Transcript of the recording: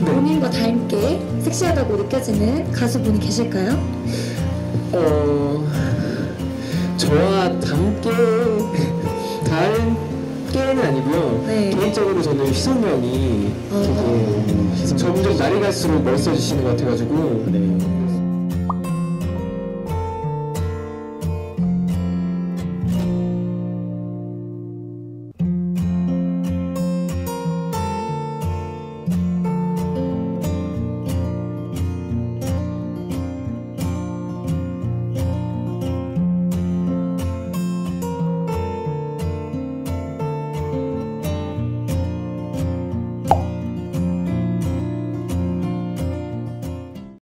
네. 본인과 닮게 섹시하다고 느껴지는 가수분이 계실까요? 어 저와 닮게 닮게는 아니고요. 네. 개인적으로 저는 희성 형이 어. 되게 점점 날이 갈수록 멋있어지시는 것 같아가지고 네.